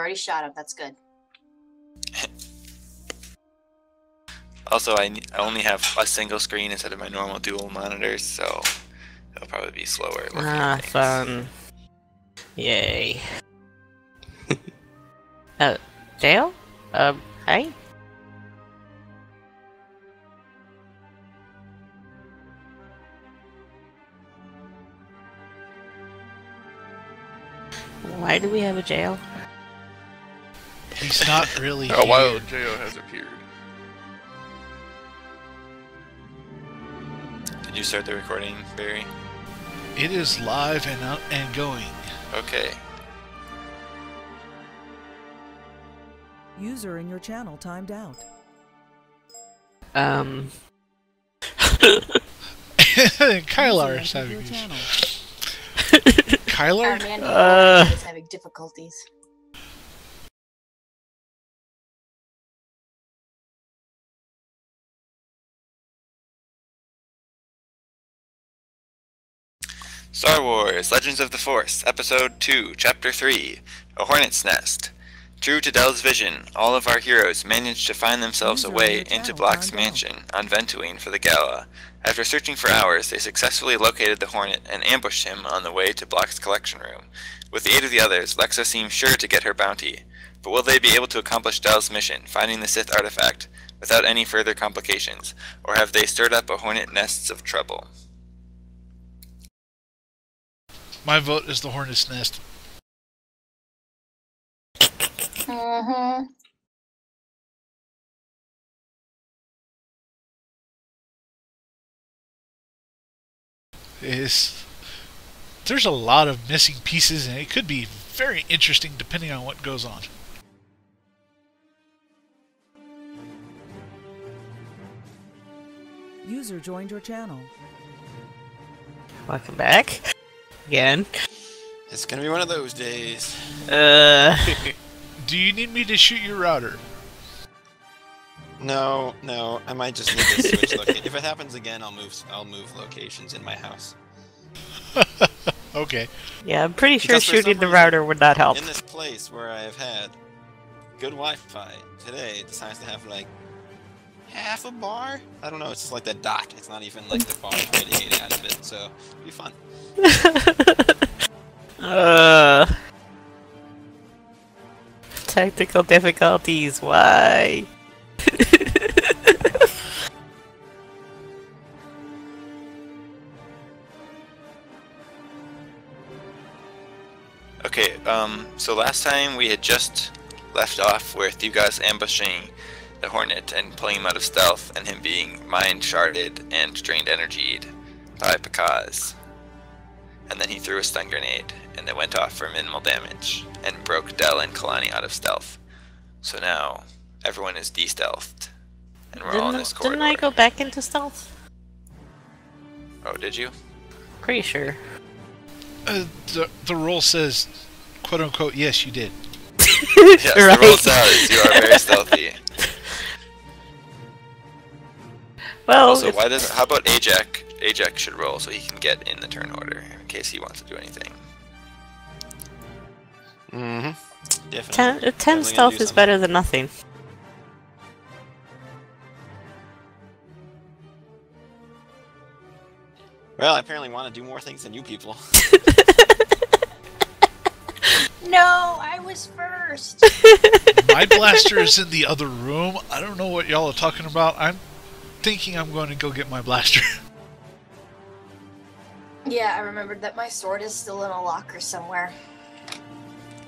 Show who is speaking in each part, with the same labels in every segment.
Speaker 1: Already shot him. That's good.
Speaker 2: Also, I, I only have a single screen instead of my normal dual monitors, so it'll probably be slower.
Speaker 3: Ah, fun. Yay. uh, Dale? Um, hey? Why do we have a jail?
Speaker 4: He's not really.
Speaker 5: A
Speaker 4: here.
Speaker 5: wild J.O. has appeared.
Speaker 2: Did you start the recording, Barry?
Speaker 4: It is live and out and going.
Speaker 2: Okay.
Speaker 6: User in your channel timed out.
Speaker 3: Um,
Speaker 4: Kylar is
Speaker 6: User entered
Speaker 4: having issues.
Speaker 6: channel.
Speaker 4: Kylar?
Speaker 1: Our man
Speaker 3: Uh.
Speaker 1: is having difficulties.
Speaker 2: Star Wars Legends of the Force, Episode 2, Chapter 3 A Hornet's Nest. True to Dell's vision, all of our heroes managed to find themselves
Speaker 6: User
Speaker 2: a way into Block's mansion on Ventuine for the gala. After searching for hours, they successfully located the Hornet and ambushed him on the way to Block's collection room. With the aid of the others, Lexa seems sure to get her bounty. But will they be able to accomplish Dell's mission, finding the Sith artifact, without any further complications, or have they stirred up a hornet nests of trouble?
Speaker 4: My vote is the Hornet's Nest.
Speaker 1: Mm-hmm.
Speaker 4: Is there's a lot of missing pieces, and it could be very interesting depending on what goes on.
Speaker 6: User joined your channel.
Speaker 3: welcome back. Again.
Speaker 7: It's gonna be one of those days.
Speaker 3: Uh,
Speaker 4: Do you need me to shoot your router?
Speaker 7: No, no, I might just need to switch location. if it happens again, I'll move. I'll move locations in my house.
Speaker 4: Okay.
Speaker 3: yeah, I'm pretty sure
Speaker 7: Because
Speaker 3: shooting the router would not help.
Speaker 7: In this place where I have had good Wi-Fi, today it decides to have like half a bar. I don't know. It's just like the dock. It's not even like the bar radiating out of it. So it'll be fun.
Speaker 3: uh, technical difficulties. Why?
Speaker 2: Okay, um, so last time we had just left off with you guys ambushing the Hornet and pulling him out of stealth, and him being mind sharded and drained energied by Pakaz. And then he threw a stun grenade, and it went off for minimal damage, and broke Dell and Kalani out of stealth. So now, everyone is de-stealthed, and we're all in this
Speaker 3: Didn't,
Speaker 2: corridor.
Speaker 3: didn't I go back into stealth?
Speaker 2: Oh, did you?
Speaker 3: Pretty sure.
Speaker 4: Uh, the the roll says, "quote unquote." Yes, you did.
Speaker 2: Yes,
Speaker 3: Right.
Speaker 2: the roll says you are very stealthy.
Speaker 3: Well,
Speaker 2: Also,
Speaker 3: if-
Speaker 2: why does how about Ajax? Ajax should roll so he can get in the turn order in case he wants to do anything.
Speaker 7: Mm-hmm. Definitely.
Speaker 3: ten, uh,
Speaker 7: Definitely
Speaker 3: stealth is better than nothing.
Speaker 7: Well, I apparently want to do more things than you people.
Speaker 1: No, I was first.
Speaker 4: My blaster is in the other room. I don't know what y'all are talking about. I'm thinking I'm going to go get my blaster.
Speaker 1: yeah, I remembered that my sword is still in a locker somewhere.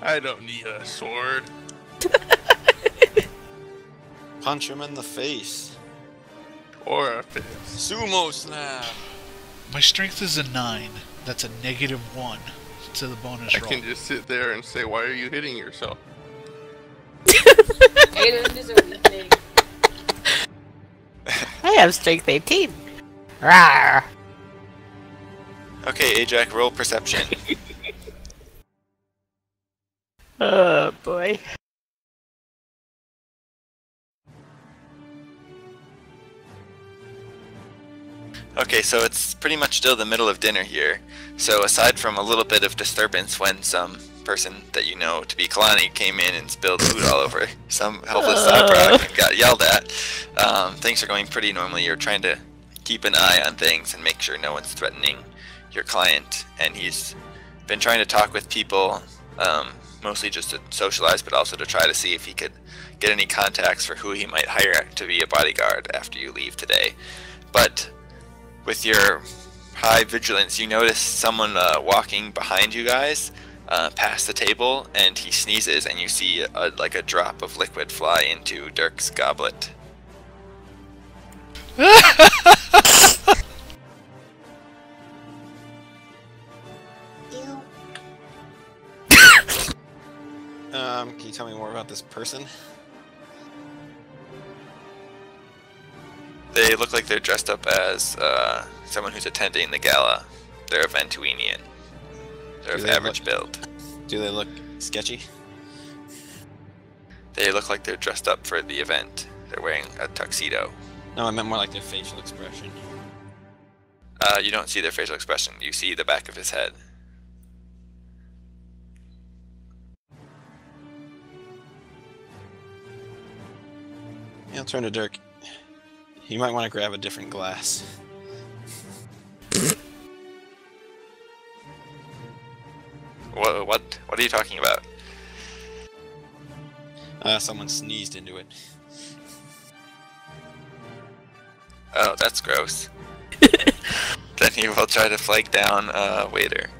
Speaker 5: I don't need a sword.
Speaker 7: Punch him in the face.
Speaker 5: Or a fist.
Speaker 7: Sumo slam.
Speaker 4: My strength is a nine. That's a negative one to the bonus
Speaker 5: I
Speaker 4: roll.
Speaker 5: can just sit there and say, why are you hitting yourself?
Speaker 1: Aiden is a weakling.
Speaker 3: I have strength 18. Rawr.
Speaker 2: Okay, Ajax, roll perception.
Speaker 3: Oh boy.
Speaker 2: Okay, so it's pretty much still the middle of dinner here. So aside from a little bit of disturbance when some person that you know to be Kalani came in and spilled food all over some helpless Zabrak and got yelled at. Um, things are going pretty normally. You're trying to keep an eye on things and make sure no one's threatening your client. And he's been trying to talk with people, um, mostly just to socialize, but also to try to see if he could get any contacts for who he might hire to be a bodyguard after you leave today. But with your high vigilance, you notice someone uh, walking behind you guys uh, past the table, and he sneezes, and you see a, like a drop of liquid fly into Dirk's goblet.
Speaker 7: Um, can you tell me more about this person?
Speaker 2: They look like they're dressed up as uh, someone who's attending the gala. They're a Ventuinian. They're
Speaker 7: Do
Speaker 2: of
Speaker 7: they
Speaker 2: average
Speaker 7: look-
Speaker 2: build.
Speaker 7: Do they look sketchy?
Speaker 2: They look like they're dressed up for the event. They're wearing a tuxedo.
Speaker 7: No, I meant more like their facial expression.
Speaker 2: Uh, you don't see their facial expression. You see the back of his head.
Speaker 7: Yeah, I'll turn to Dirk. You might want to grab a different glass.
Speaker 2: What? What? What are you talking about?
Speaker 7: Uh, someone sneezed into it.
Speaker 2: Oh, that's gross. then he will try to flag down uh, waiter.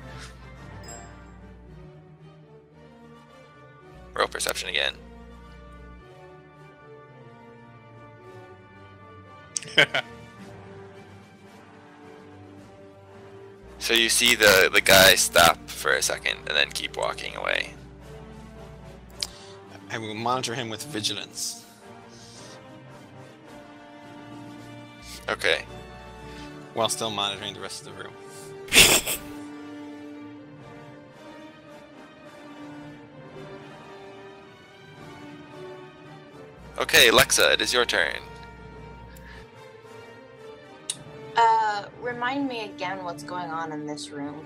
Speaker 2: Roll perception again. So you see the the guy stop for a second and then keep walking away.
Speaker 7: I will monitor him with vigilance.
Speaker 2: Okay.
Speaker 7: While still monitoring the rest of the room.
Speaker 2: Okay, Lexa, it is your turn.
Speaker 1: Uh, remind me again what's going on in this room.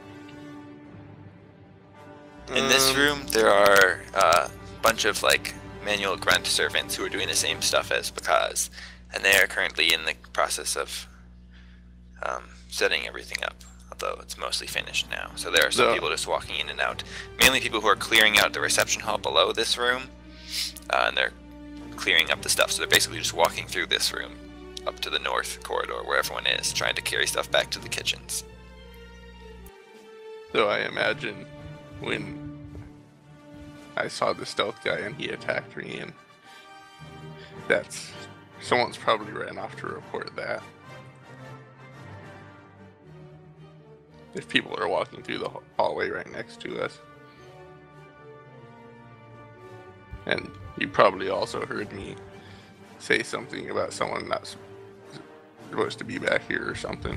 Speaker 2: In this
Speaker 5: Um,
Speaker 2: room, there are a bunch of like manual grunt servants who are doing the same stuff as Pakaz, and they are currently in the process of um, setting everything up. Although it's mostly finished now, so there are some
Speaker 5: The-
Speaker 2: people just walking in and out. Mainly people who are clearing out the reception hall below this room, uh, and they're clearing up the stuff. So they're basically just walking through this room up to the north corridor where everyone is, trying to carry stuff back to the kitchens.
Speaker 5: So I imagine when I saw the stealth guy and he attacked me, and that's someone's probably ran off to report that. If people are walking through the hallway right next to us. And you probably also heard me say something about someone not supposed to be back here or something.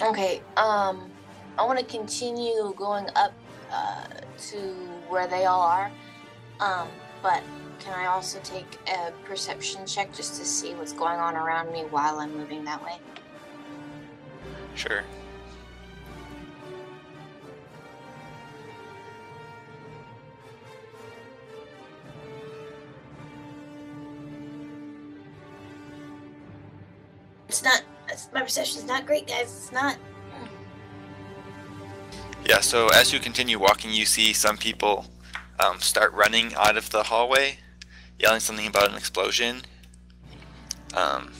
Speaker 1: Okay, um, I want to continue going up uh, to where they all are. Um, but can I also take a perception check just to see what's going on around me while I'm moving that way?
Speaker 2: Sure.
Speaker 1: It's not. My perception's not great, guys. It's not.
Speaker 2: Yeah, so as you continue walking, you see some people um, start running out of the hallway, yelling something about an explosion. Um,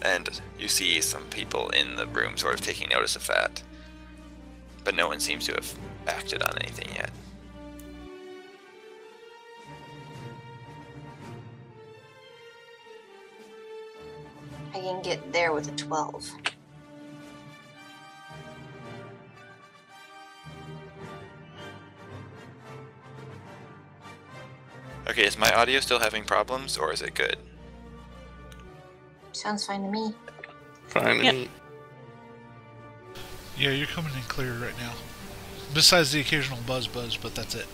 Speaker 2: and you see some people in the room sort of taking notice of that. But no one seems to have acted on anything yet.
Speaker 1: I can get there with a 12.
Speaker 2: Okay, is my audio still having problems, or is it good?
Speaker 1: Sounds fine to me.
Speaker 5: Fine.
Speaker 3: Yep.
Speaker 4: Yeah, you're coming in clear right now. Besides the occasional buzz buzz, but that's it.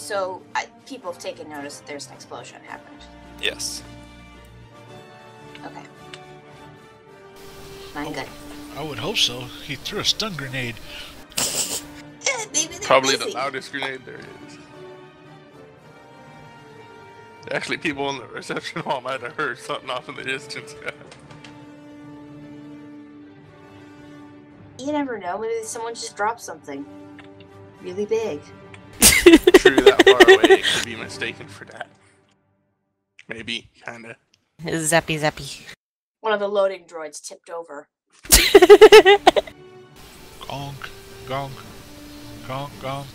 Speaker 1: So I, people have taken notice that there's an explosion happened.
Speaker 2: Yes.
Speaker 1: Okay. Mine oh, good.
Speaker 4: I would hope so. He threw a stun grenade.
Speaker 1: Maybe they're
Speaker 5: Probably the loudest grenade there is. Actually, people in the reception hall might have heard something off in the distance.
Speaker 1: You never know. Maybe someone just dropped something really big.
Speaker 5: True, that far away it could be mistaken for that. Maybe, kinda.
Speaker 3: Zappy zappy.
Speaker 1: One of the loading droids tipped over.
Speaker 4: Gonk, gonk, gonk, gonk,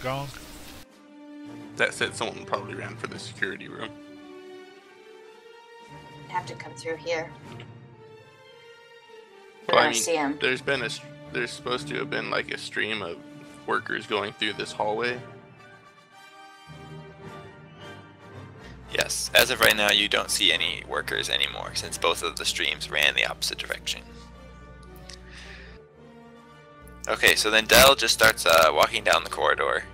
Speaker 4: gonk.
Speaker 5: That said, someone probably ran for the security room.
Speaker 1: Have to come through here.
Speaker 5: Well, I
Speaker 1: I
Speaker 5: mean,
Speaker 1: see him.
Speaker 5: There's been a, there's supposed to have been like a stream of workers going through this hallway.
Speaker 2: Yes, as of right now, you don't see any workers anymore since both of the streams ran the opposite direction. Okay, so then Dell just starts uh, walking down the corridor.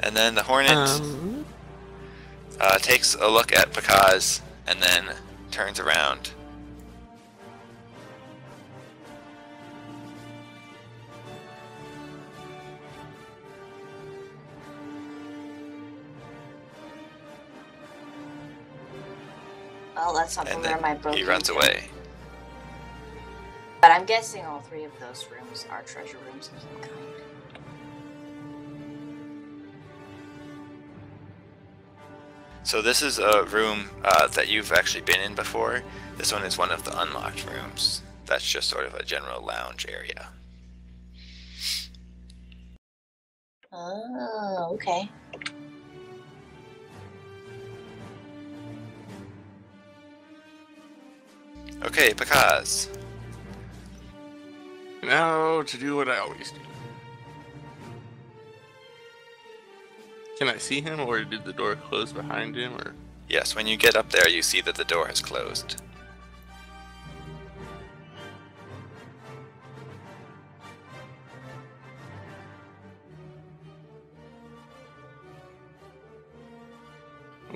Speaker 2: And then the Hornet
Speaker 3: Um,
Speaker 2: uh, takes a look at Pakaz and then turns around.
Speaker 1: Well, that's not
Speaker 2: And then
Speaker 1: my broke
Speaker 2: he runs away.
Speaker 1: But I'm guessing all three of those rooms are treasure rooms of some kind.
Speaker 2: So this is a room uh, that you've actually been in before. This one is one of the unlocked rooms. That's just sort of a general lounge area.
Speaker 1: Oh, okay.
Speaker 2: Okay, Pakaz.
Speaker 5: Now to do what I always do. Can I see him, or did the door close behind him, or?
Speaker 2: Yes, when you get up there, you see that the door has closed.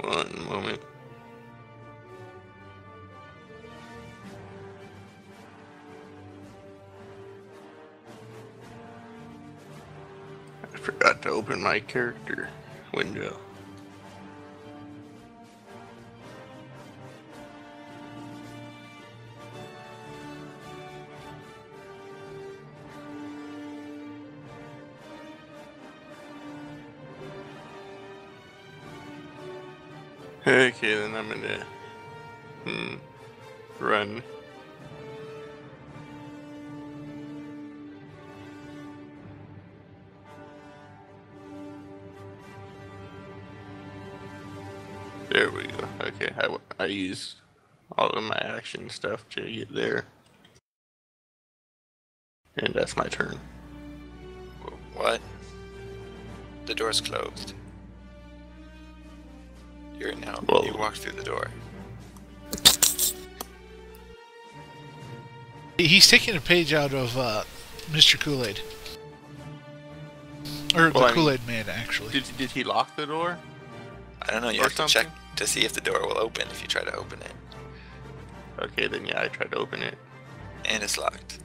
Speaker 5: One moment. Open my character window. Okay, then I'm gonna hmm, run. There we go. Okay, I, I use all of my action stuff to get there. And that's my turn.
Speaker 2: What? The door's closed. You're now.
Speaker 5: Well-
Speaker 2: You walked through the door.
Speaker 4: He's taking a page out of uh, Mr. Kool Aid. Or
Speaker 5: Well,
Speaker 4: the Kool Aid Man, actually.
Speaker 5: Did, did he lock the door?
Speaker 2: I don't know. You
Speaker 5: Or
Speaker 2: have to check
Speaker 5: something?
Speaker 2: To see if the door will open if you try to open it.
Speaker 5: Okay, then yeah, I tried to open it.
Speaker 2: And it's locked.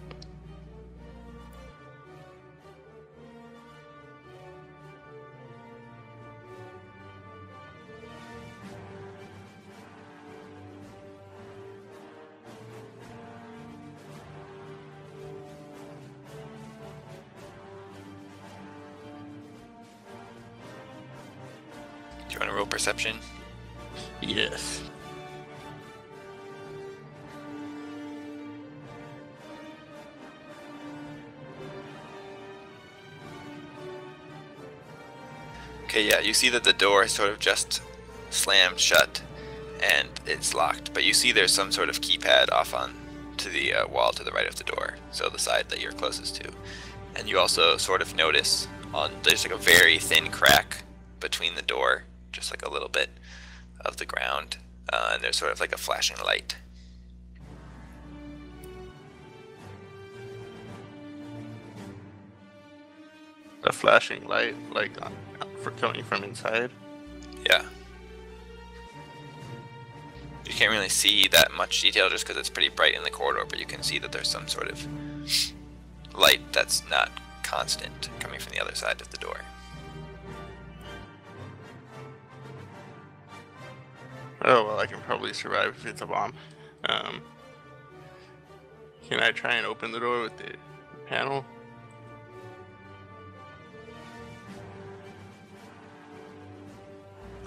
Speaker 2: Do you want to roll perception? You see that the door is sort of just slammed shut and it's locked, but you see there's some sort of keypad off on to the uh, wall to the right of the door, so the side that you're closest to. And you also sort of notice on there's like a very thin crack between the door, just like a little bit of the ground, uh, and there's sort of like a flashing light.
Speaker 5: A flashing light, like on, for coming from inside.
Speaker 2: Yeah. You can't really see that much detail just because it's pretty bright in the corridor, but you can see that there's some sort of light that's not constant coming from the other side of the door.
Speaker 5: Oh well, I can probably survive if it's a bomb. Um, can I try and open the door with the panel?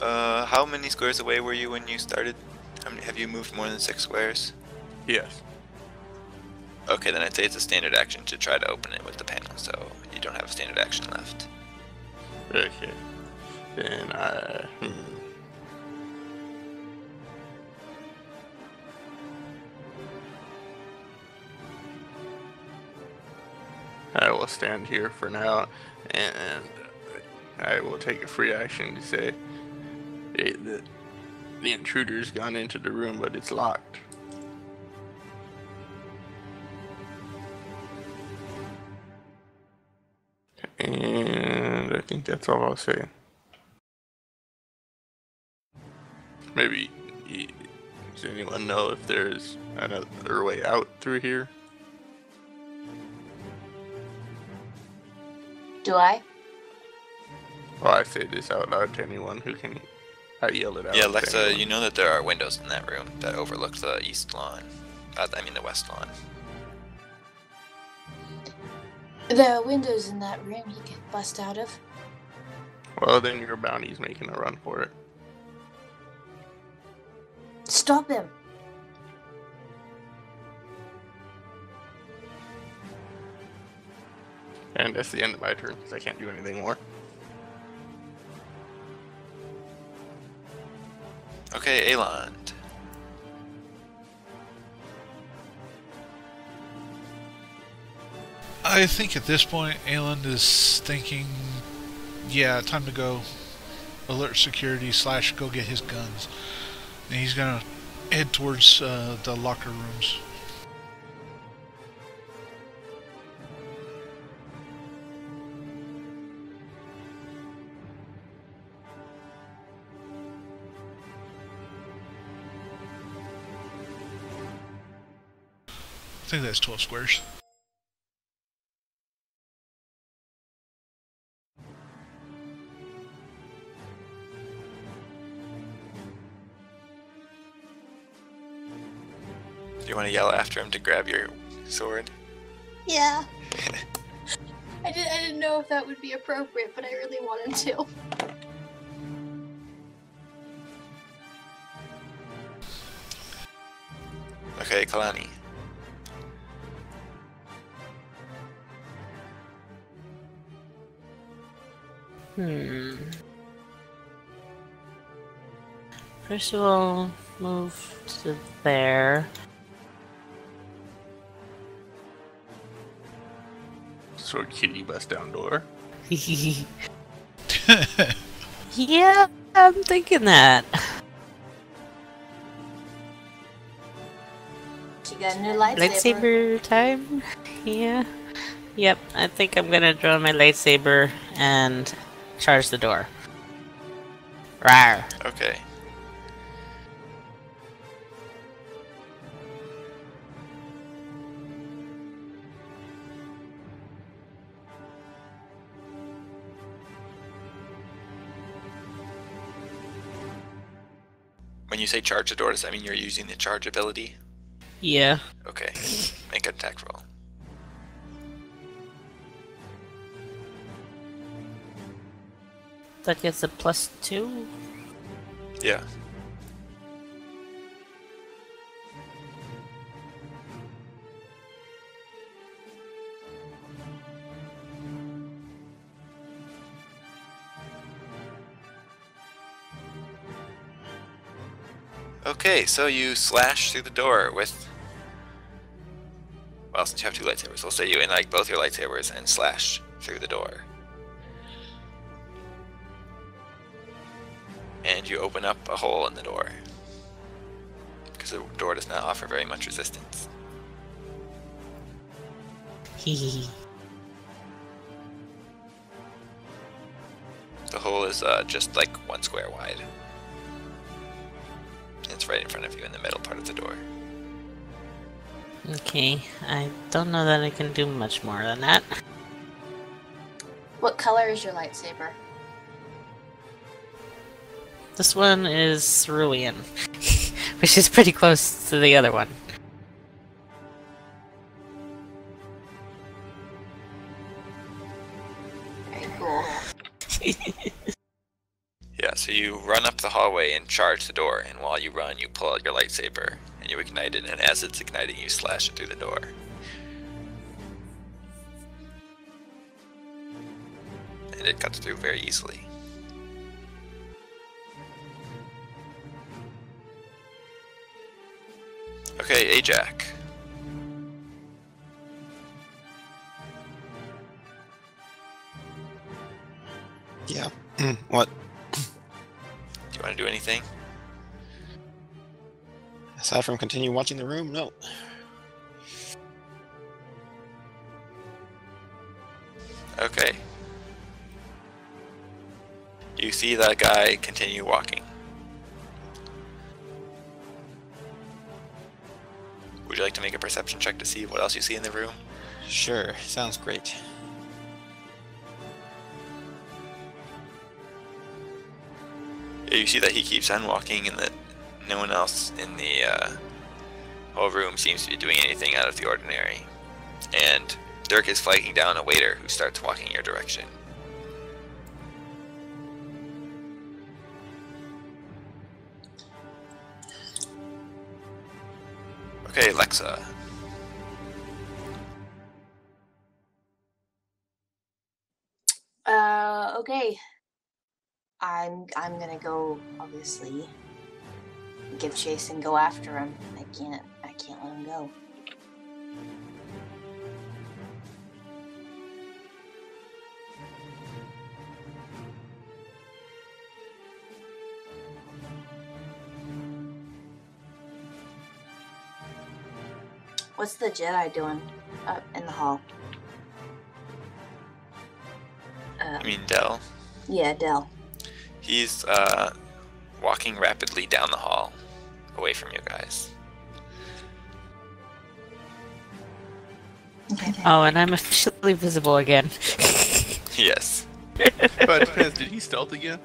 Speaker 2: Uh, how many squares away were you when you started? How many, have you moved more than six squares?
Speaker 5: Yes.
Speaker 2: Okay, then I'd say it's a standard action to try to open it with the panel, so you don't have a standard action left.
Speaker 5: Okay. Then I. Hmm. I will stand here for now, and I will take a free action to say "Hey, the the intruder's gone into the room, but it's locked. And I think that's all I'll say. Maybe does anyone know if there's another way out through here?
Speaker 1: Do I?
Speaker 5: Well, I say this out loud to anyone who can. I yell it out.
Speaker 2: yeah,
Speaker 5: to
Speaker 2: Lexa, you know that there are windows in that room that overlook the east lawn. Uh, I mean, the west lawn.
Speaker 1: There are windows in that room he could bust out of.
Speaker 5: Well, then your bounty's making a run for it.
Speaker 1: Stop him!
Speaker 5: And that's the end of my turn because I can't do anything more.
Speaker 2: Okay, Aland.
Speaker 4: I think at this point, Aland is thinking, yeah, time to go alert security slash go get his guns. And he's gonna head towards uh, the locker rooms. Think that's 12 squares.
Speaker 2: Do you want to yell after him to grab your sword?
Speaker 1: Yeah. I, did, I didn't know if that would be appropriate, but I really wanted to.
Speaker 2: Okay, Kalani.
Speaker 3: Hmm. First of all, move to there.
Speaker 5: So kitty bust down door.
Speaker 3: yeah, I'm thinking that.
Speaker 1: She got a new lightsaber.
Speaker 3: Lightsaber time? Yeah. Yep, I think I'm gonna draw my lightsaber and charge the door. Rawr.
Speaker 2: Okay. When you say charge the door, does that mean you're using the charge ability?
Speaker 3: Yeah.
Speaker 2: Okay. Make an attack roll.
Speaker 3: That gets a plus two.
Speaker 2: Yeah. Okay, so you slash through the door with. Well, since you have two lightsabers, we'll say you in like both your lightsabers and slash through the door. And you open up a hole in the door. Because the door does not offer very much resistance.
Speaker 3: Hehehe.
Speaker 2: The hole is uh, just like one square wide. It's right in front of you in the middle part of the door.
Speaker 3: Okay, I don't know that I can do much more than that.
Speaker 1: What color is your lightsaber?
Speaker 3: This one is cerulean, which is pretty close to the other one.
Speaker 1: Very cool.
Speaker 2: Yeah, so you run up the hallway and charge the door, and while you run, you pull out your lightsaber and you ignite it, and as it's igniting, you slash it through the door. And it cuts through very easily. Ajak.
Speaker 7: Yeah. Mm, what?
Speaker 2: Do you want to do anything?
Speaker 7: Aside from continue watching the room, no.
Speaker 2: Okay. You see that guy continue walking. Perception check to see what else you see in the room?
Speaker 7: Sure, sounds great.
Speaker 2: You see that he keeps on walking and that no one else in the uh, whole room seems to be doing anything out of the ordinary. And Dirk is flagging down a waiter who starts walking your direction. Okay, Alexa.
Speaker 1: Uh, okay. I'm I'm gonna go obviously give chase and go after him. I can't I can't let him go. What's the Jedi doing up in the hall? Uh,
Speaker 2: I mean, Dell.
Speaker 1: yeah, Dell.
Speaker 2: He's uh, walking rapidly down the hall, away from you guys.
Speaker 1: Okay.
Speaker 3: Oh, and I'm officially visible again.
Speaker 2: Yes.
Speaker 5: But. Did he stealth again?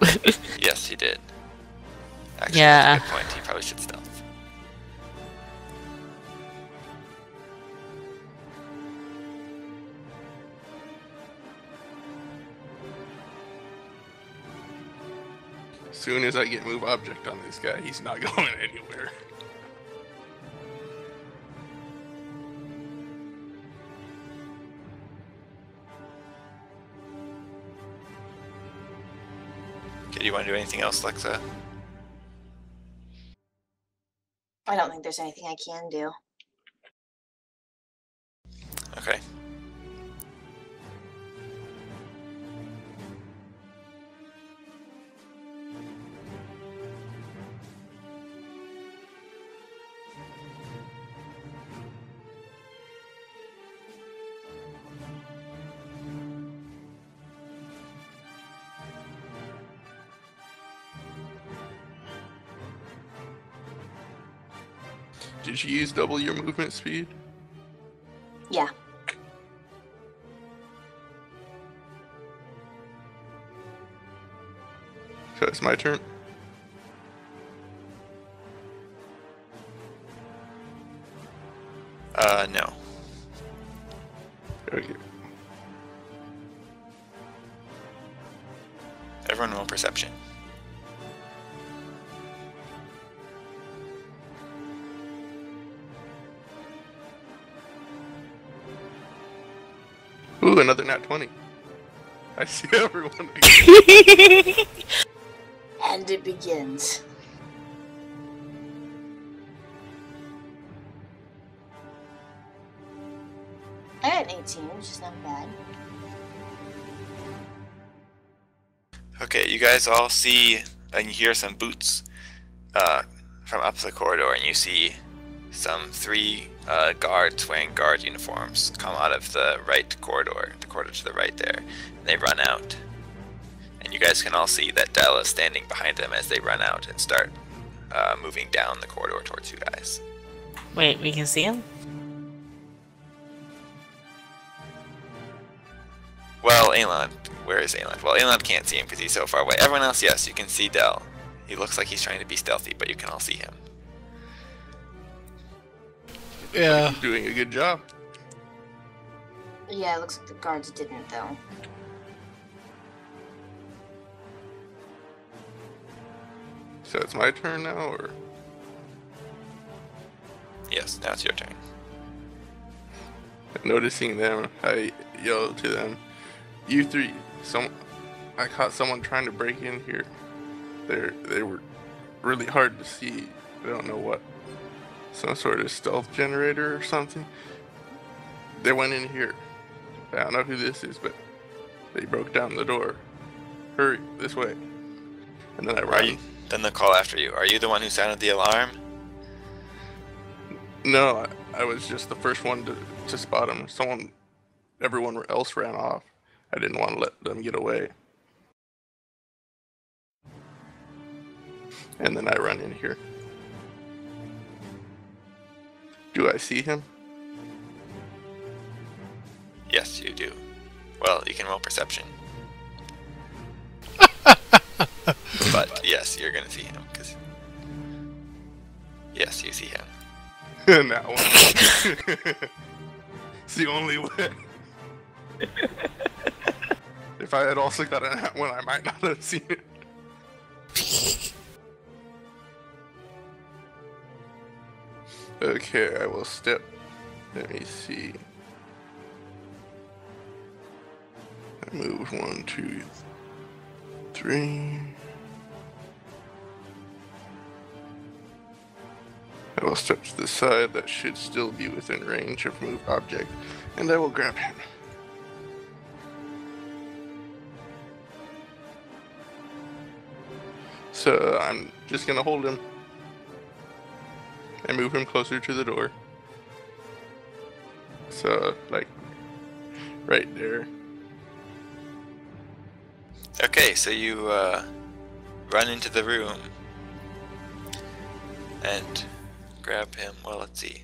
Speaker 2: Yes, he did. Actually,
Speaker 3: Yeah.
Speaker 2: that's a good point. He probably should stealth.
Speaker 5: Soon as I get move object on this guy, he's not going anywhere.
Speaker 2: Okay, do you want to do anything else, Lexa?
Speaker 1: I don't think there's anything I can do.
Speaker 2: Okay.
Speaker 5: Did you use double your movement speed?
Speaker 1: Yeah.
Speaker 5: So it's my turn. Ooh, another nat 20. I see everyone again.
Speaker 1: And it begins. I got an 18, which is not bad.
Speaker 2: Okay, you guys all see and you hear some boots uh, from up the corridor, and you see some three uh, guards wearing guard uniforms come out of the right corridor, the corridor to the right there, and they run out. And you guys can all see that Dell is standing behind them as they run out and start uh, moving down the corridor towards you guys.
Speaker 3: Wait, we can see him?
Speaker 2: Well, Elon, where is Elon? Well, Elon can't see him because he's so far away. Everyone else, yes, you can see Dell. He looks like he's trying to be stealthy, but you can all see him.
Speaker 4: Yeah.
Speaker 5: Doing a good job.
Speaker 1: Yeah, it looks like the guards didn't though.
Speaker 5: So it's my turn now, or
Speaker 2: Yes, now it's your turn.
Speaker 5: noticing them, I yell to them, "You three, some, I caught someone trying to break in here. They're they were really hard to see. I don't know what, some sort of stealth generator or something. They went in here. I don't know who this is, but they broke down the door. Hurry this way!" And then I
Speaker 2: Are
Speaker 5: run.
Speaker 2: you? Then they'll call after you. Are you the one who sounded the alarm?
Speaker 5: No, I, I was just the first one to, to spot him. Someone, everyone else ran off. I didn't want to let them get away. And then I run in here. Do I see him?
Speaker 2: Yes, you do. Well, you can roll perception. but yes, you're gonna see him because. Yes, you see him.
Speaker 5: now one. it's the only way. if I had also got a nat one, I might not have seen it. Okay, I will step. Let me see. I move one, two, three. I will step to the side that should still be within range of move object, and I will grab him. So I'm just gonna hold him and move him closer to the door. So, like, right there.
Speaker 2: Okay, so you uh, run into the room and grab him. Well, let's see.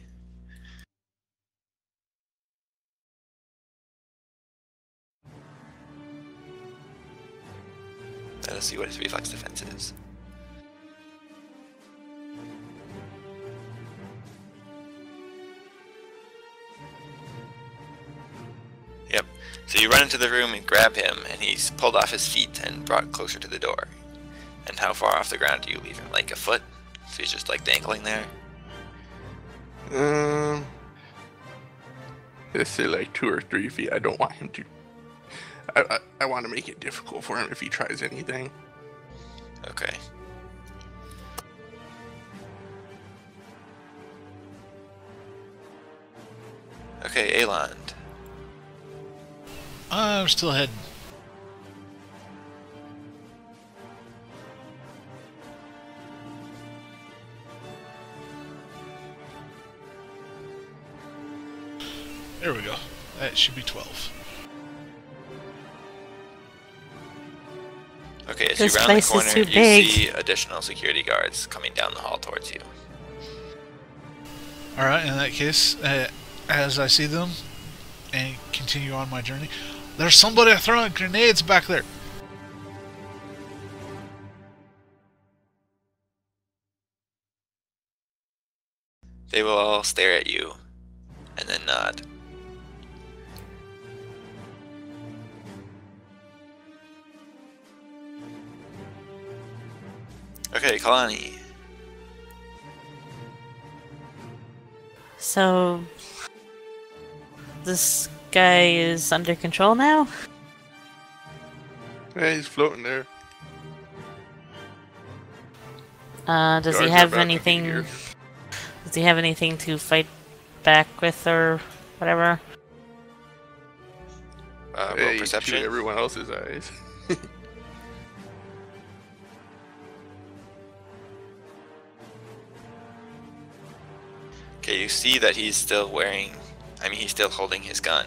Speaker 2: Let us see what his reflex defense is. So you run into the room and grab him, and he's pulled off his feet and brought closer to the door. And how far off the ground do you leave him? Like a foot? So he's just like dangling there?
Speaker 5: Um, let's say like two or three feet. I don't want him to. I, I, I want to make it difficult for him if he tries anything.
Speaker 2: Okay. Okay, Aland.
Speaker 4: I'm still heading. There we go. That should be 12.
Speaker 2: Okay, as
Speaker 3: This
Speaker 2: you round
Speaker 3: place
Speaker 2: the
Speaker 3: is
Speaker 2: corner,
Speaker 3: too
Speaker 2: you
Speaker 3: big.
Speaker 2: see additional security guards coming down the hall towards you.
Speaker 4: Alright, in that case, uh, as I see them and continue on my journey, there's somebody throwing grenades back there.
Speaker 2: They will all stare at you and then nod. Okay, Kalani.
Speaker 3: So, this guy is under control now?
Speaker 5: Hey, he's floating there.
Speaker 3: Uh, does he
Speaker 5: Guards are
Speaker 3: have
Speaker 5: about to be
Speaker 3: anything? Does he have anything to fight back with or whatever?
Speaker 2: Uh, roll
Speaker 5: Hey, to
Speaker 2: perception.
Speaker 5: everyone else's eyes.
Speaker 2: Okay, you see that he's still wearing. I mean, he's still holding his gun.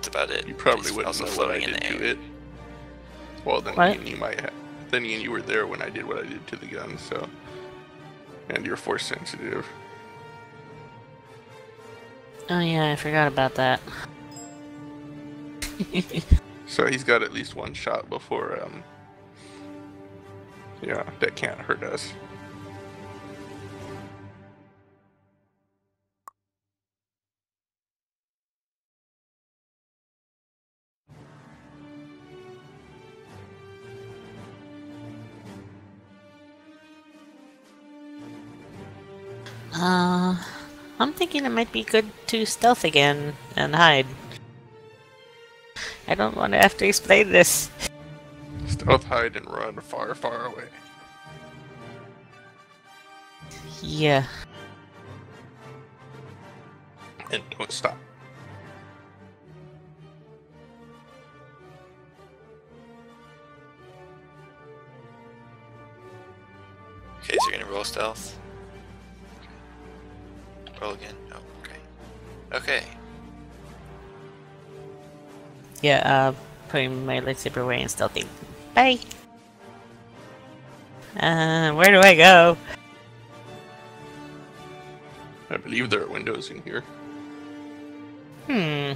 Speaker 2: That's about it.
Speaker 5: You probably wouldn't
Speaker 2: also
Speaker 5: know what I
Speaker 2: in
Speaker 5: did
Speaker 2: the
Speaker 5: to
Speaker 2: air.
Speaker 5: it. Well, then
Speaker 3: What?
Speaker 5: again, you might have. Then again, you were there when I did what I did to the gun, so. And you're force sensitive.
Speaker 3: Oh yeah, I forgot about that.
Speaker 5: So he's got at least one shot before, um. Yeah, that can't hurt us.
Speaker 3: Thinking it might be good to stealth again and hide. I don't want to have to explain this.
Speaker 5: Stealth hide and run far, far away.
Speaker 3: Yeah.
Speaker 5: And don't stop.
Speaker 2: Okay, so you're gonna roll stealth. Roll again. Oh, okay. Okay.
Speaker 3: Yeah, uh, putting my lightsaber away and stealthing. Bye! Uh, where do I go?
Speaker 5: I believe there are windows in here.
Speaker 3: Hmm.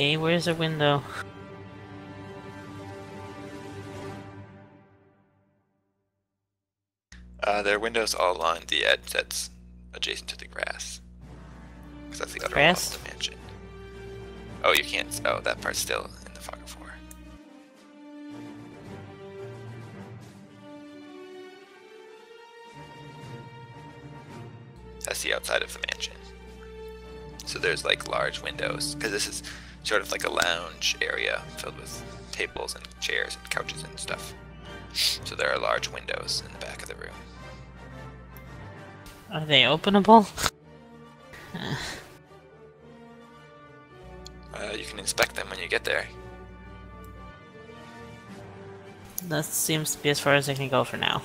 Speaker 3: Okay, where's the window?
Speaker 2: Uh, there are windows all along the edge that's adjacent to the grass. 'Cause that's the other
Speaker 3: Grass?
Speaker 2: of the mansion. Oh, you can't. Oh, that part's still in the fog of war. That's the outside of the mansion. So there's like large windows because this is sort of like a lounge area filled with tables and chairs and couches and stuff. So there are large windows in the back of the room.
Speaker 3: Are they openable?
Speaker 2: Uh, you can inspect them when you get there.
Speaker 3: That seems to be as far as I can go for now.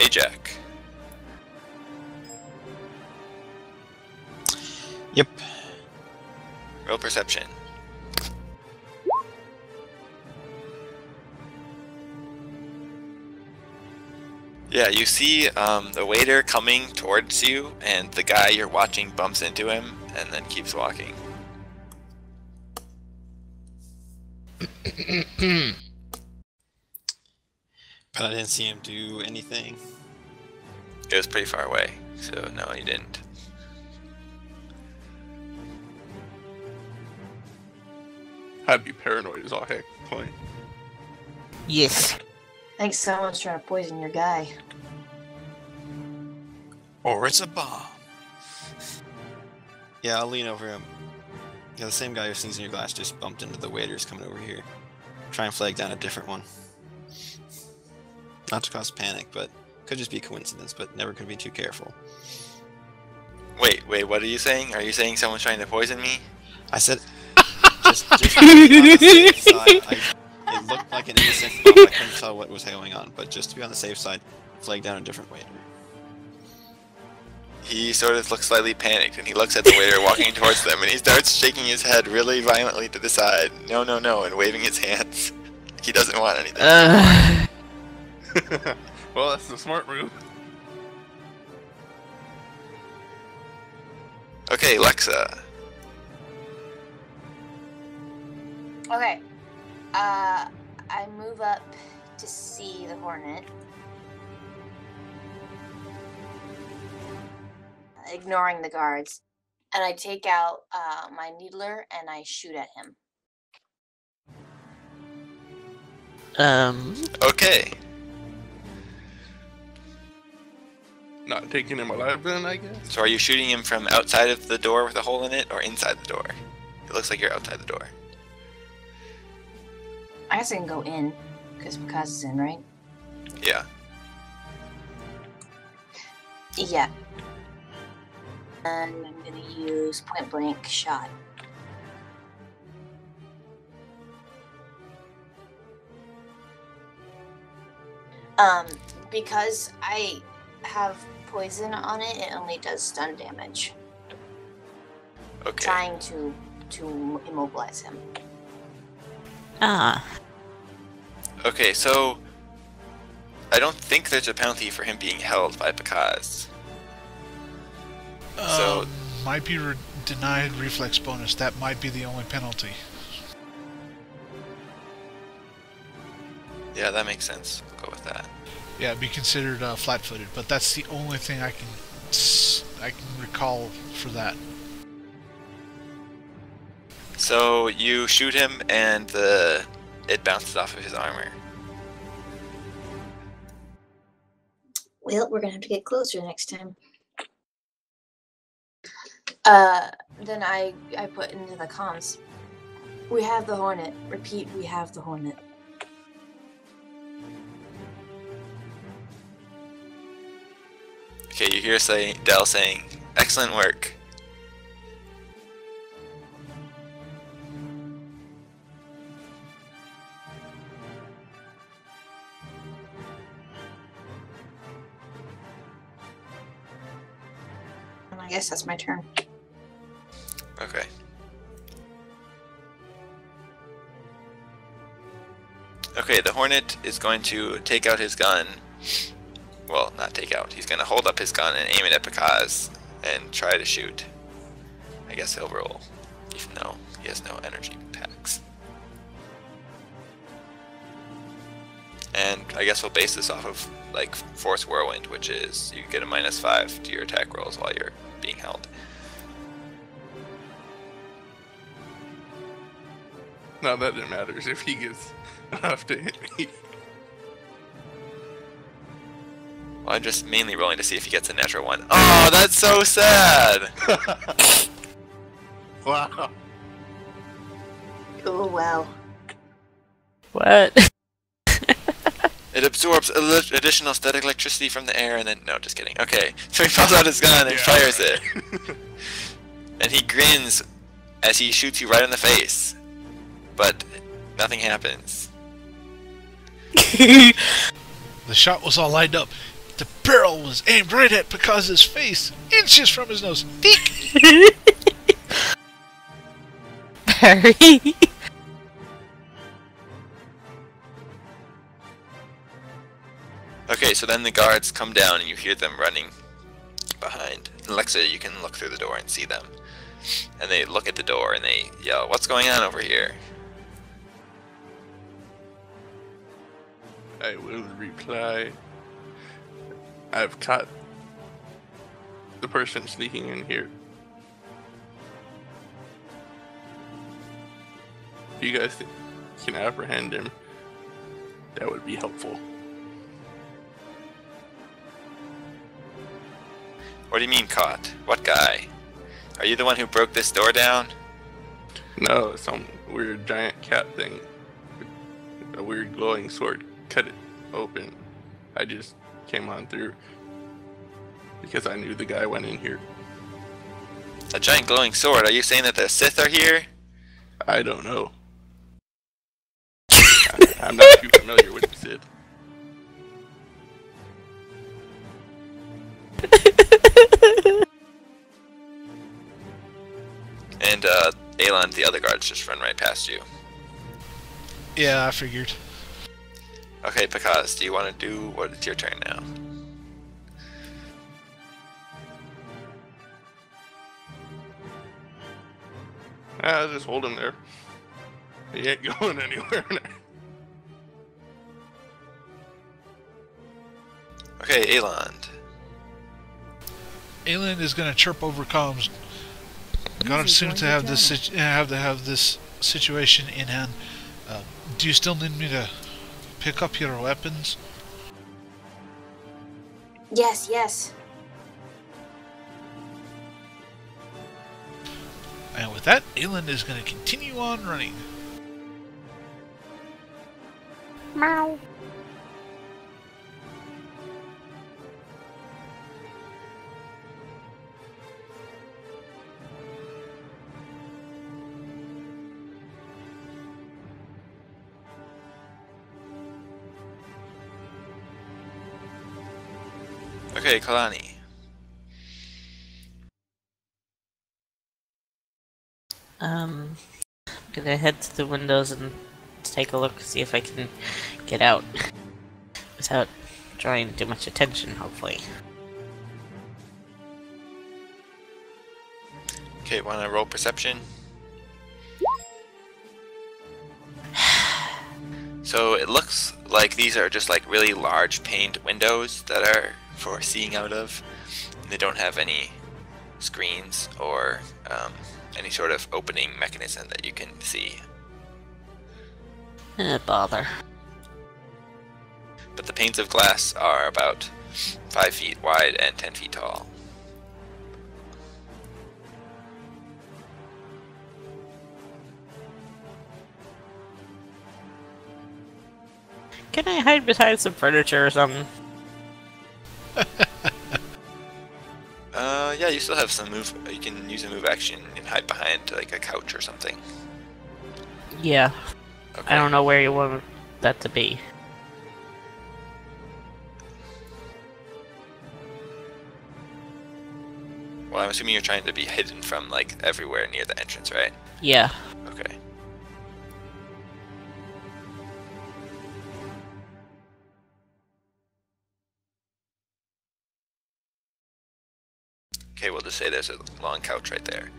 Speaker 2: Ajax.
Speaker 7: Yep.
Speaker 2: Roll perception. Yeah, you see um, the waiter coming towards you, and the guy you're watching bumps into him and then keeps walking.
Speaker 7: But I didn't see him do anything.
Speaker 2: It was pretty far away, so no, he didn't.
Speaker 5: I'd be paranoid as all heck. Point.
Speaker 3: Yes.
Speaker 1: Thanks someone's trying to poison your guy.
Speaker 7: Or it's a bomb. Yeah, I'll lean over him. Yeah, the same guy who sneezed in your glass just bumped into the waiters coming over here. Try and flag down a different one. Not to cause panic, but could just be a coincidence, but never could be too careful.
Speaker 2: Wait, wait, what are you saying? Are you saying someone's trying to poison me?
Speaker 7: I said, just, just to be on the safe side, I, it looked like an innocent bump. I couldn't tell what was going on, but just to be on the safe side, flag down a different waiter.
Speaker 2: He sort of looks slightly panicked and he looks at the waiter walking towards them and he starts shaking his head really violently to the side. No, no, no, and waving his hands. He doesn't want anything.
Speaker 3: Uh,
Speaker 5: well, that's the smart move.
Speaker 2: Okay, Lexa.
Speaker 1: Okay. Uh, I move up to see the hornet. Ignoring the guards. And I take out uh, my needler and I shoot at him.
Speaker 3: Um,
Speaker 2: Okay.
Speaker 5: Not taking him alive then, I guess.
Speaker 2: So are you shooting him from outside of the door with a hole in it or inside the door? It looks like you're outside the door.
Speaker 1: I guess I can go in because Pakaz is in, right?
Speaker 2: Yeah.
Speaker 1: Yeah. And I'm gonna use point blank shot. Um, because I have poison on it, it only does stun damage.
Speaker 2: Okay.
Speaker 1: Trying to to immobilize him.
Speaker 3: ah,
Speaker 2: Okay, so I don't think there's a penalty for him being held by Pakaz. So-
Speaker 4: Um, might be re- denied reflex bonus. That might be the only penalty.
Speaker 2: Yeah, that makes sense. We'll go with that.
Speaker 4: Yeah, be considered uh, flat-footed, but that's the only thing I can I can recall for that.
Speaker 2: So you shoot him and the it bounces off of his armor.
Speaker 1: Well, we're gonna have to get closer next time. Uh, then I I put into the comms. We have the hornet. Repeat, we have the hornet.
Speaker 2: Okay, you hear say Dell saying, "Excellent work."
Speaker 1: I guess that's my turn.
Speaker 2: Okay. Okay, the Hornet is going to take out his gun. Well, not take out. He's going to hold up his gun and aim it at Pakaz and try to shoot. I guess he'll roll, even though he has no energy packs. And I guess we'll base this off of like Force Whirlwind, which is you get a minus five to your attack rolls while you're being held.
Speaker 5: Not that it matters if he gets enough to hit me.
Speaker 2: Well, I'm just mainly rolling to see if he gets a natural one. Oh, that's so sad!
Speaker 5: wow.
Speaker 1: Oh wow.
Speaker 3: what?
Speaker 2: It absorbs ele- additional static electricity from the air and then. No, just kidding. Okay, so he pulls out his gun and
Speaker 5: Yeah.
Speaker 2: fires it. And he grins as he shoots you right in the face. But nothing happens.
Speaker 4: The shot was all lined up. The barrel was aimed right at Pakaz's face, inches from his nose. Eek!
Speaker 3: Barry.
Speaker 2: Okay, so then the guards come down and you hear them running behind. Alexa, you can look through the door and see them. And they look at the door and they yell, What's going on over here?
Speaker 5: I will reply. I've caught the person sneaking in here. If you guys can apprehend him, that would be helpful.
Speaker 2: What do you mean caught? What guy? Are you the one who broke this door down?
Speaker 5: No, some weird giant cat thing. A weird glowing sword cut it open. I just came on through because I knew the guy went in here.
Speaker 2: A giant glowing sword. Are you saying that the Sith are here?
Speaker 5: I don't know. I, I'm not too familiar with the Sith.
Speaker 2: And uh, Aland, the other guards just run right past you.
Speaker 4: Yeah, I figured.
Speaker 2: Okay, Pakaz, do you want to do what? It's your turn now.
Speaker 5: Ah, just hold him there. He ain't going anywhere.
Speaker 2: Okay, Aland.
Speaker 4: Aland is gonna chirp over comms. Got
Speaker 6: User
Speaker 4: soon to have this have to have this situation in hand. Uh, do you still need me to pick up your weapons.
Speaker 1: Yes, yes.
Speaker 4: And with that, Aland is going to continue on running.
Speaker 3: Meow.
Speaker 2: Okay, Kalani.
Speaker 3: Um, I'm gonna head to the windows and take a look, see if I can get out without drawing too much attention. Hopefully.
Speaker 2: Okay, wanna roll perception? So it looks like these are just like really large paned windows that are for seeing out of. And they don't have any screens or um, any sort of opening mechanism that you can see.
Speaker 3: Eh, bother.
Speaker 2: But the panes of glass are about 5 feet wide and 10 feet tall.
Speaker 3: Can I hide behind some furniture or something?
Speaker 2: Uh, yeah, you still have some move. You can use a move action and hide behind like a couch or something.
Speaker 3: Yeah.
Speaker 2: Okay.
Speaker 3: I don't know where you want that to be.
Speaker 2: Well, I'm assuming you're trying to be hidden from like everywhere near the entrance, right?
Speaker 3: Yeah.
Speaker 2: Okay. Say there's a long couch right there.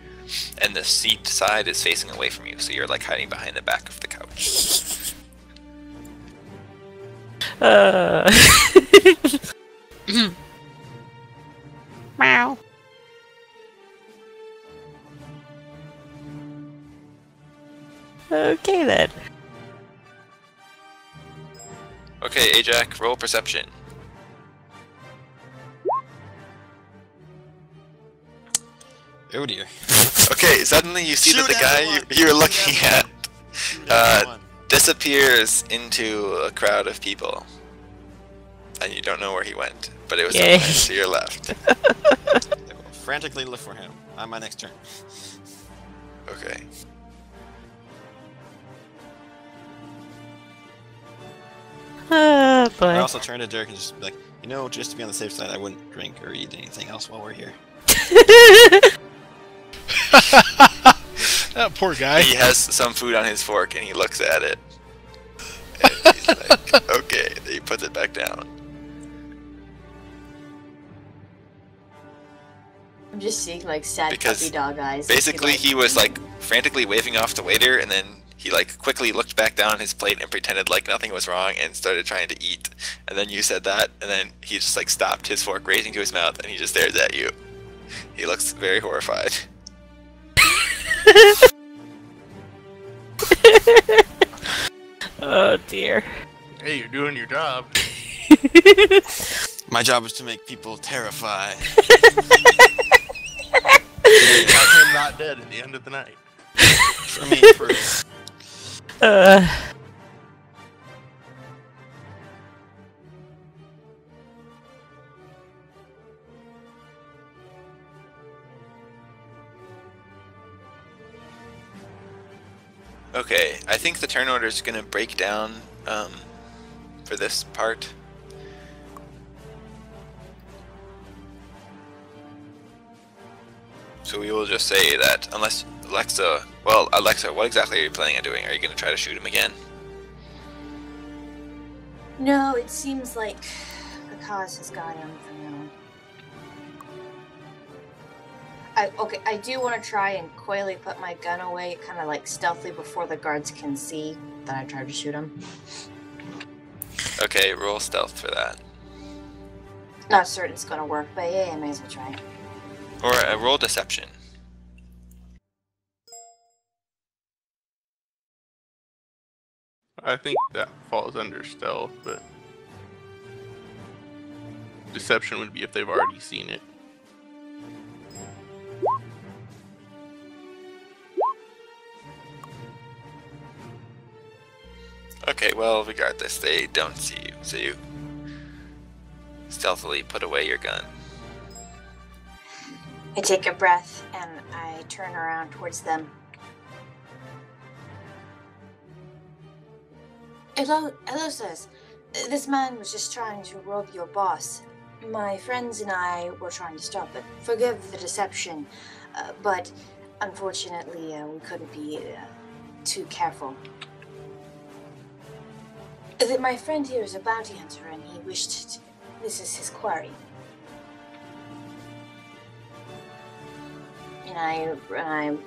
Speaker 2: And the seat side is facing away from you, so you're like hiding behind the back of the couch.
Speaker 3: Uh. Meow. Okay then.
Speaker 2: Okay, Ajax, roll perception.
Speaker 7: Oh dear.
Speaker 2: Okay, suddenly you see that the guy
Speaker 7: everyone!
Speaker 2: you, you were looking at Uh, disappears into a crowd of people. And you don't know where he went, but it was to your left.
Speaker 7: I will frantically look for him on my next turn.
Speaker 2: Okay.
Speaker 3: Oh
Speaker 7: I also turn to Dirk and just be like, you know, just to be on the safe side, I wouldn't drink or eat anything else while we're here.
Speaker 4: That poor guy.
Speaker 2: He has some food on his fork and he looks at it. And he's like, okay. He puts it back down.
Speaker 1: I'm just seeing like sad
Speaker 2: Because
Speaker 1: puppy dog eyes.
Speaker 2: Basically, he was like frantically waving off the waiter, and then he like quickly looked back down at his plate and pretended like nothing was wrong and started trying to eat. And then you said that, and then he just like stopped his fork raising to his mouth, and he just stares at you. He looks very horrified.
Speaker 3: oh dear.
Speaker 5: Hey, you're doing your job.
Speaker 7: My job is to make people terrified.
Speaker 5: Like him not dead at the end of the night.
Speaker 7: For me, for
Speaker 3: Uh.
Speaker 2: Okay, I think the turn order is gonna break down um, for this part. So we will just say that unless Alexa, well, Alexa, what exactly are you planning on doing? Are you gonna try to shoot him again?
Speaker 1: No, it seems like the cause has got him I, okay, I do want to try and coyly put my gun away, kind of like stealthily before the guards can see that I tried to shoot him.
Speaker 2: Okay, roll stealth for that,
Speaker 1: Not certain it's gonna work, but yeah, I may as well try.
Speaker 2: or uh, roll deception.
Speaker 5: I think that falls under stealth, but deception would be if they've already seen it.
Speaker 2: Okay, well, regardless, they don't see you, so you stealthily put away your gun.
Speaker 1: I take a breath and I turn around towards them. Sirs. This man was just trying to rob your boss. My friends and I were trying to stop it. Forgive the deception, uh, but unfortunately, uh, we couldn't be uh, too careful. Uh, My friend here is a bounty hunter, and he wished. To, this is his quarry. And I I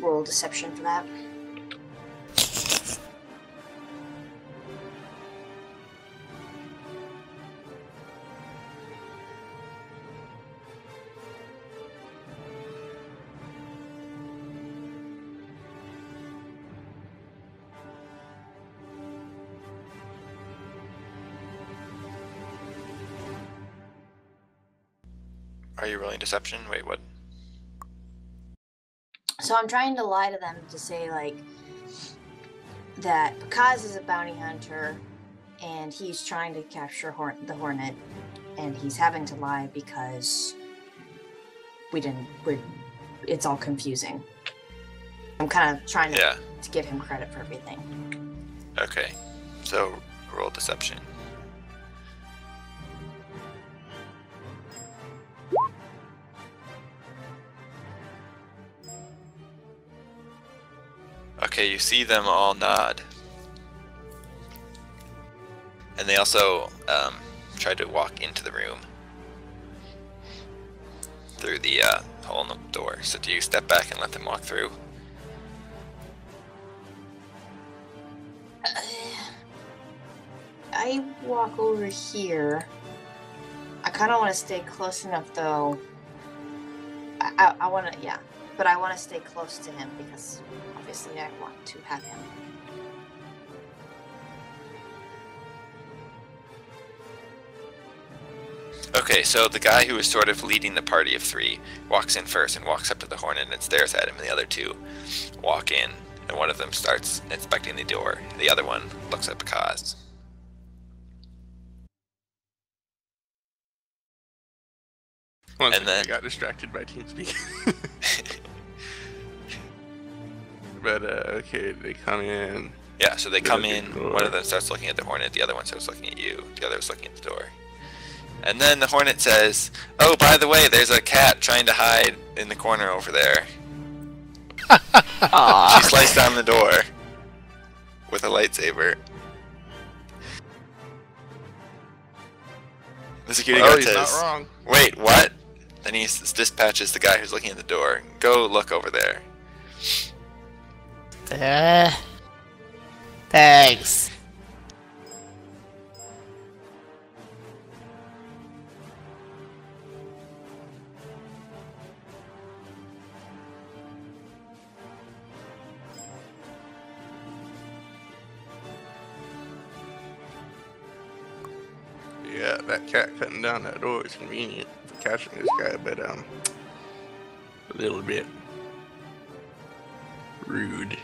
Speaker 1: roll deception for that.
Speaker 2: Are you rolling deception? Wait, what?
Speaker 1: So I'm trying to lie to them to say like that Kaz is a bounty hunter and he's trying to capture Hor- the Hornet and he's having to lie because we didn't we it's all confusing. I'm kind of trying to,
Speaker 2: Yeah.
Speaker 1: to give him credit for everything.
Speaker 2: Okay. So roll deception. Okay, you see them all nod. And they also um, tried to walk into the room through the uh, hole in the door. So do you step back and let them walk through?
Speaker 1: I walk over here. I kind of want to stay close enough, though. I, I, I want to, yeah, but I want to stay close to him because obviously I want to have him.
Speaker 2: Okay, so the guy who is sort of leading the party of three walks in first and walks up to the hornet and stares at him, and the other two walk in, and one of them starts inspecting the door. The other one looks at Kaz.
Speaker 5: One
Speaker 2: And
Speaker 5: second, I
Speaker 2: then-
Speaker 5: got distracted by TeamSpeak. but uh, okay, they come in.
Speaker 2: Yeah, so they come
Speaker 5: at the
Speaker 2: in, one of them starts looking at the hornet, the other one starts looking at you, the other is looking at the door. And then the hornet says, Oh, by the way, there's a cat trying to hide in the corner over there.
Speaker 3: Aw.
Speaker 2: She sliced down the door with a lightsaber. The security
Speaker 5: Oh,
Speaker 2: guard
Speaker 5: he's not
Speaker 2: says,
Speaker 5: wrong.
Speaker 2: Wait, what? Then he dispatches the guy who's looking at the door. Go look over there.
Speaker 3: Uh, thanks.
Speaker 5: Yeah, that cat cutting down that door is convenient for catching this guy, but um, a little bit rude.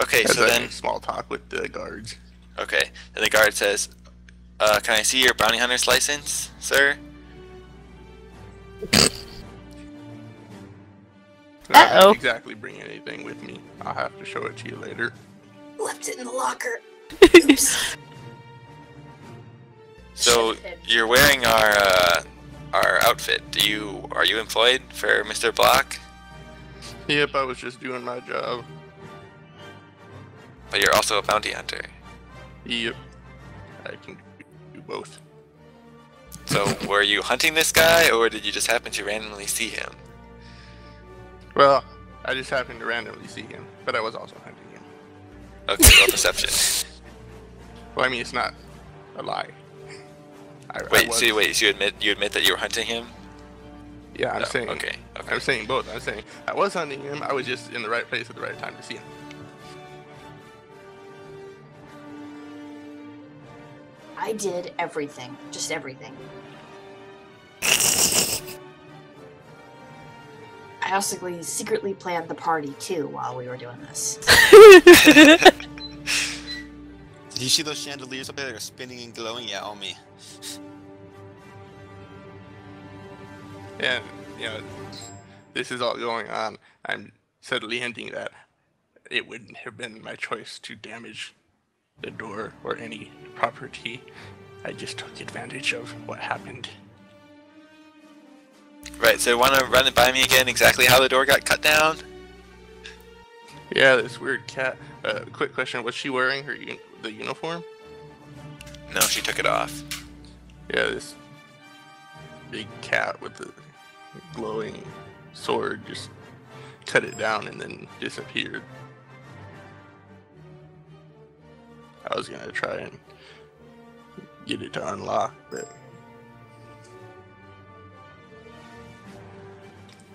Speaker 2: Okay, so then
Speaker 5: small talk with the guards.
Speaker 2: Okay. and the guard says, uh, "Can I see your bounty hunter's license, sir?"
Speaker 5: I don't
Speaker 3: Uh-oh.
Speaker 5: exactly bring anything with me. I'll have to show it to you later.
Speaker 1: Left it in the locker.
Speaker 2: So you're wearing our uh, our outfit. Do you are you employed for Mr. Block?
Speaker 5: Yep, I was just doing my job.
Speaker 2: But you're also a bounty hunter.
Speaker 5: Yep, I can do both.
Speaker 2: So were you hunting this guy, or did you just happen to randomly see him?
Speaker 5: Well, I just happened to randomly see him, but I was also hunting him.
Speaker 2: Okay, roll deception.
Speaker 5: Well, I mean, it's not a lie. I, I
Speaker 2: Wait,
Speaker 5: was-
Speaker 2: so wait, so you admit you admit that you were hunting him?
Speaker 5: Yeah, I'm
Speaker 2: No,
Speaker 5: saying.
Speaker 2: okay, okay.
Speaker 5: I'm saying both. I'm saying I was hunting him. I was just in the right place at the right time to see him.
Speaker 1: I did everything, just everything. I also secretly planned the party too while we were doing this.
Speaker 7: Did you see those chandeliers up there that are spinning and glowing? Yeah, on me.
Speaker 5: And you know, this is all going on. I'm subtly hinting that it wouldn't have been my choice to damage the door or any property. I just took advantage of what happened.
Speaker 2: Right. So want to run it by me again? Exactly how the door got cut down?
Speaker 5: Yeah, this weird cat. Uh, quick question: Was she wearing her un- the uniform?
Speaker 2: No, she took it off.
Speaker 5: Yeah, this big cat with the glowing sword just cut it down and then disappeared. I was gonna try and get it to unlock, but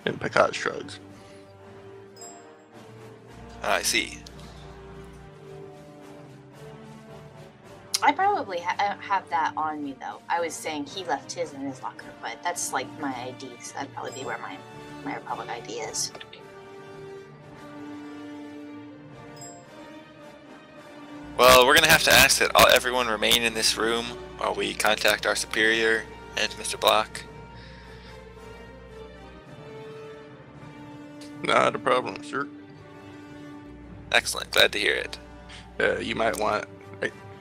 Speaker 5: and Pakaz shrugs.
Speaker 2: Ah, I see.
Speaker 1: I probably ha- I don't have that on me though. I was saying he left his in his locker, but that's like my ID, so that'd probably be where my my Republic ID is.
Speaker 2: Well, we're gonna have to ask that all everyone remain in this room while we contact our superior and Mr. Block.
Speaker 5: Not a problem, sir.
Speaker 2: Excellent. Glad to hear it.
Speaker 5: Uh, you might want.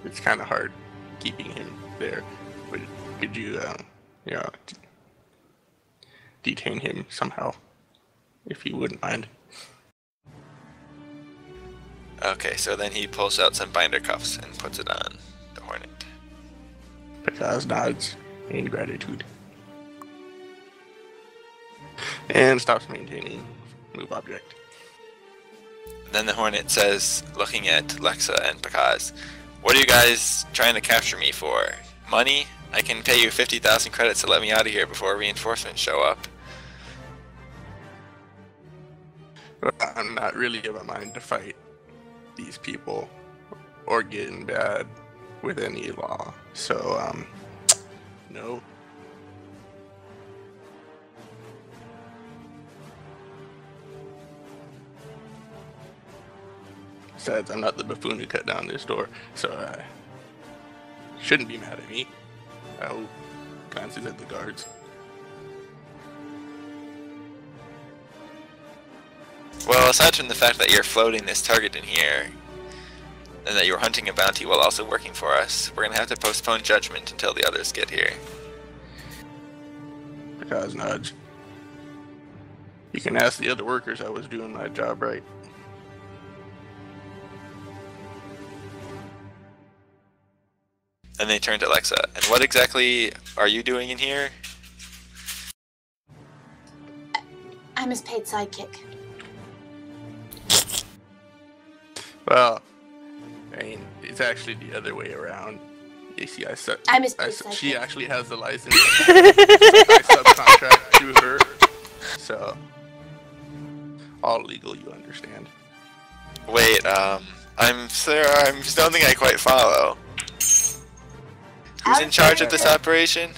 Speaker 5: It's kind of hard keeping him there. But could you, uh, you know, detain him somehow, if you wouldn't mind?
Speaker 2: Okay, so then he pulls out some binder cuffs and puts it on the Hornet.
Speaker 5: Because nods in gratitude. And stops maintaining move object.
Speaker 2: Then the Hornet says, looking at Lexa and Pakaz, What are you guys trying to capture me for? Money? I can pay you 50,000 credits to let me out of here before reinforcements show up.
Speaker 5: I'm not really of a mind to fight these people or get in bad with any law. So, um, no. Besides, I'm not the buffoon who cut down this door, so uh, shouldn't be mad at me. I'll glances at the guards.
Speaker 2: Well, aside from the fact that you're floating this target in here, and that you're hunting a bounty while also working for us, we're gonna have to postpone judgment until the others get here.
Speaker 5: Because nudge. You can ask the other workers I was doing my job right.
Speaker 2: And they turned to Alexa. And what exactly are you doing in here?
Speaker 1: I'm his paid sidekick.
Speaker 5: Well, I mean, it's actually the other way around. You see, I, su-
Speaker 1: I'm his
Speaker 5: I su- she actually has the license. I subcontract to her, so all legal. You understand?
Speaker 2: Wait, um, I'm sir, I just don't think I quite follow. Who's in charge of this operation?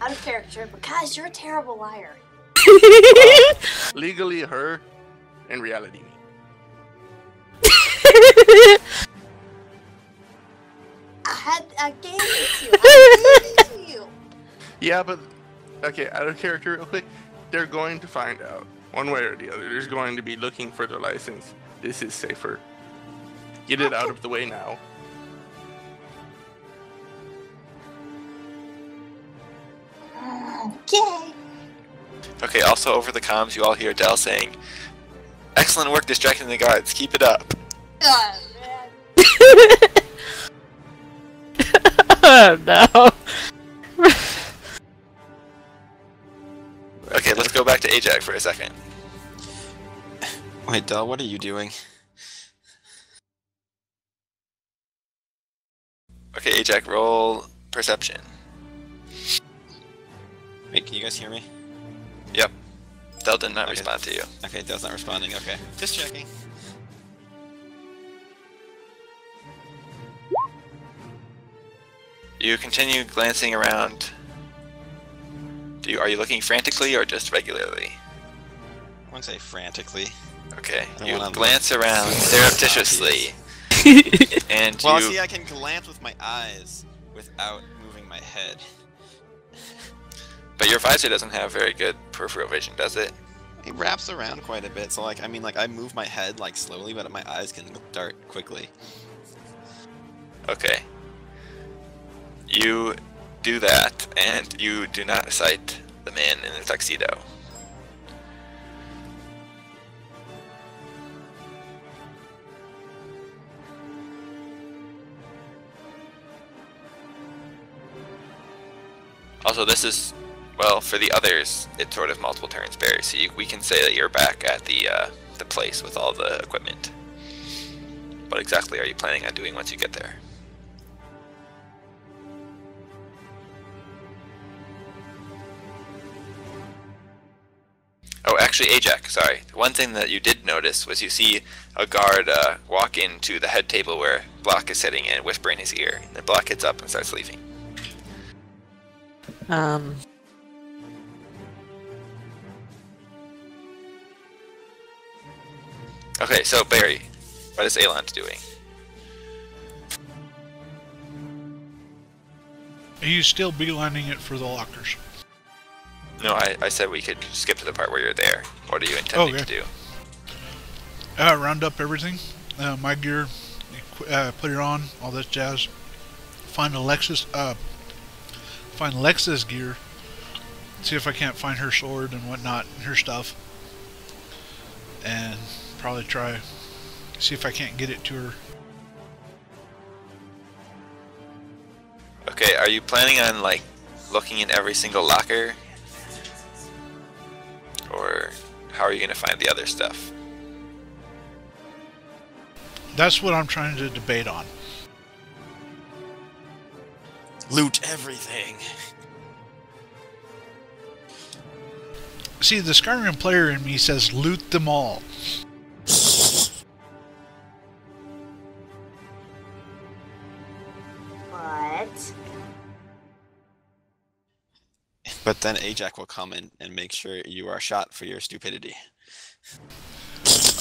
Speaker 1: Out of character, because you're a terrible liar.
Speaker 5: Legally, her. In reality, me.
Speaker 1: I had I gave it to you. I gave it to you.
Speaker 5: Yeah, but okay, out of character, real quick. They're going to find out one way or the other. There's going to be looking for the license. This is safer. Get it out of the way now.
Speaker 1: Okay.
Speaker 2: Okay, also over the comms, you all hear Dell saying, Excellent work distracting the guards, keep it up.
Speaker 1: Oh, man.
Speaker 3: oh no.
Speaker 2: Okay, let's go back to Ajax for a second.
Speaker 7: Wait, Del, what are you doing?
Speaker 2: Okay, Ajax, roll perception.
Speaker 7: Wait, can you guys hear me?
Speaker 2: Yep. Del did not
Speaker 7: Okay.
Speaker 2: respond to you.
Speaker 7: Okay, Dale's not responding. Okay, just checking.
Speaker 2: You continue glancing around. Do you, are you looking frantically or just regularly?
Speaker 7: I wouldn't say frantically.
Speaker 2: Okay. You glance
Speaker 7: look
Speaker 2: around surreptitiously, and
Speaker 7: Well,
Speaker 2: you.
Speaker 7: see, I can glance with my eyes without moving my head.
Speaker 2: But your visor doesn't have very good peripheral vision, does it?
Speaker 7: It wraps around quite a bit, so like I mean, like I move my head like slowly, but my eyes can dart quickly.
Speaker 2: Okay. You do that, and you do not sight the man in the tuxedo. Also, this is, well, for the others, it's sort of multiple turns, Barry. So you, we can say that you're back at the uh, the place with all the equipment. What exactly are you planning on doing once you get there? Actually, Ajax, sorry. One thing that you did notice was you see a guard uh, walk into the head table where Block is sitting and whisper in his ear. And then Block gets up and starts leaving.
Speaker 3: Um.
Speaker 2: Okay, so Barry, what is Aland doing?
Speaker 4: Are you still beelining it for the lockers?
Speaker 2: No, I, I said we could skip to the part where you're there. What are you intending
Speaker 4: Okay.
Speaker 2: to do?
Speaker 4: Uh, round up everything, uh, my gear, uh, put it on, all this jazz. Find Alexis, uh, find Alexa's gear. See if I can't find her sword and whatnot, and her stuff. And probably try, see if I can't get it to her.
Speaker 2: Okay, are you planning on like looking in every single locker? Or how are you gonna find the other stuff?
Speaker 4: That's what I'm trying to debate on.
Speaker 7: Loot everything.
Speaker 4: See, the Skyrim player in me says loot them all.
Speaker 1: But
Speaker 7: But then Ajax will come in and make sure you are shot for your stupidity.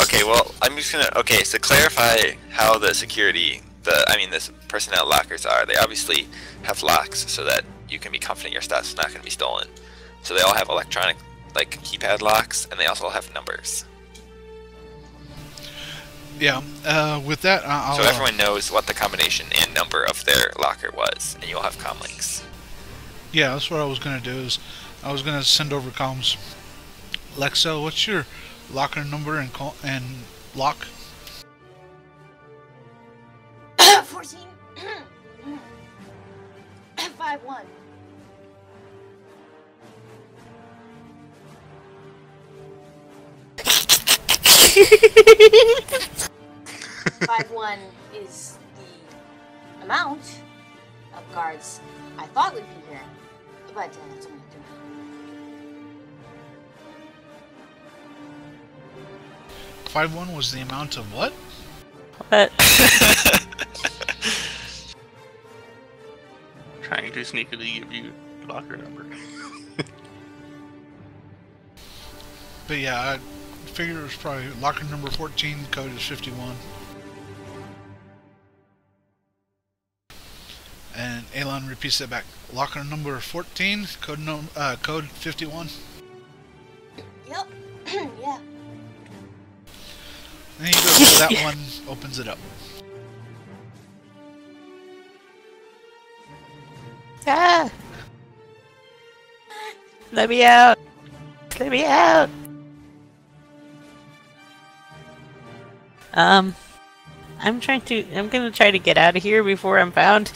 Speaker 2: Okay, well, I'm just gonna. Okay, so clarify how the security, the I mean, this personnel lockers are. They obviously have locks so that you can be confident your stuff's not gonna be stolen. So they all have electronic, like keypad locks, and they also have numbers.
Speaker 4: Yeah, uh, with that, I- I'll.
Speaker 2: So
Speaker 4: uh,
Speaker 2: everyone knows what the combination and number of their locker was, and you'll have com links.
Speaker 4: Yeah, that's what I was gonna do. Is I was gonna send over comms. Lexa, what's your locker number and call and lock?
Speaker 1: 14. 5 1. Five one is the amount of guards I thought we'd be here, but uh, it's only three.
Speaker 4: Five one was the amount of what?
Speaker 3: What?
Speaker 5: Trying to sneakily give you locker number.
Speaker 4: But yeah, I figured it was probably locker number fourteen. Code is fifty one. And Aland repeats that back. Locker number fourteen. Code no, uh, code fifty one.
Speaker 1: Yep. yeah.
Speaker 4: And he goes to that one, opens it up.
Speaker 3: Ah! Let me out! Let me out! Um, I'm trying to. I'm gonna try to get out of here before I'm found.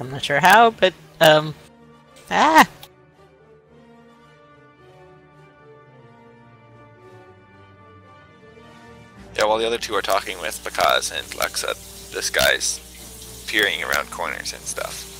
Speaker 3: I'm not sure how, but um, ah!
Speaker 2: Yeah, while the other two are talking with Pakaz and Lexa, this guy's peering around corners and stuff.